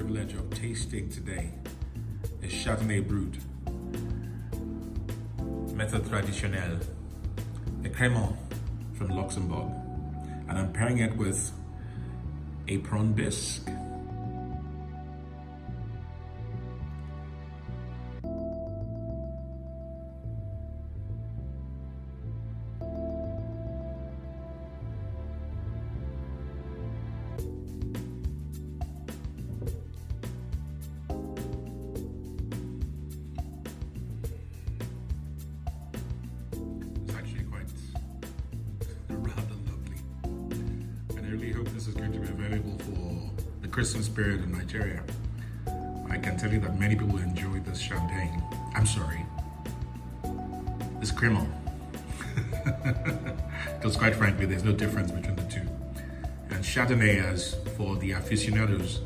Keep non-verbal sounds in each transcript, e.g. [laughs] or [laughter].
privilege of tasting today is Chardonnay Brut, Méthode Traditionnelle, the Crémant from Luxembourg. And I'm pairing it with a prawn bisque this is going to be available for the Christmas period in Nigeria. I can tell you that many people enjoy this champagne. I'm sorry, this Crémant. [laughs] because quite frankly, there's no difference between the two. And Chardonnay, as for the aficionados,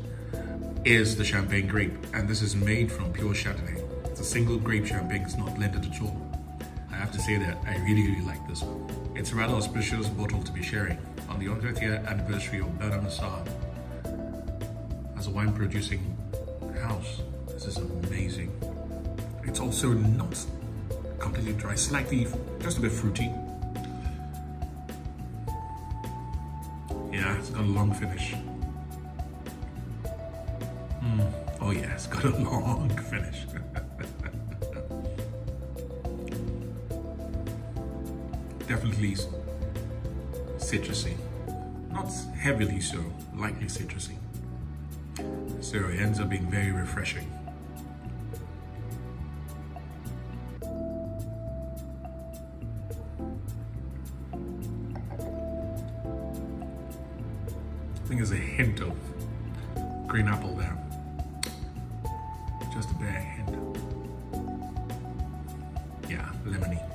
is the champagne grape. And this is made from pure Chardonnay. It's a single grape champagne, it's not blended at all. I have to say that I really, really like this one. It's a rather auspicious bottle to be sharing on the 100th year anniversary of Bernard Massard as a wine producing house. This is amazing. It's also not completely dry, slightly, just a bit fruity. Yeah, it's got a long finish. Mm. Oh yeah, it's got a [laughs] long finish. [laughs] Definitely citrusy. Not heavily so, lightly citrusy. So it ends up being very refreshing. I think there's a hint of green apple there. Just a bare hint. Yeah, lemony.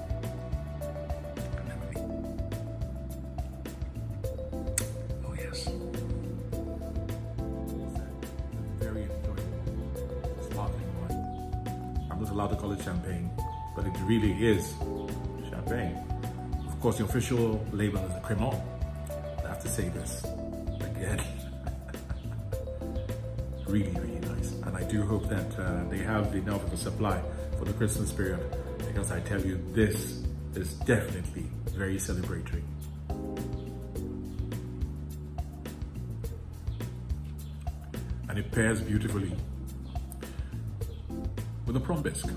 Not allowed to call it champagne, but it really is champagne. Of course, the official label is a Crémant. I have to say this again. [laughs] really, really nice. And I do hope that uh, they have enough of a supply for the Christmas period because I tell you, this is definitely very celebratory. And it pairs beautifully with a prawn bisque.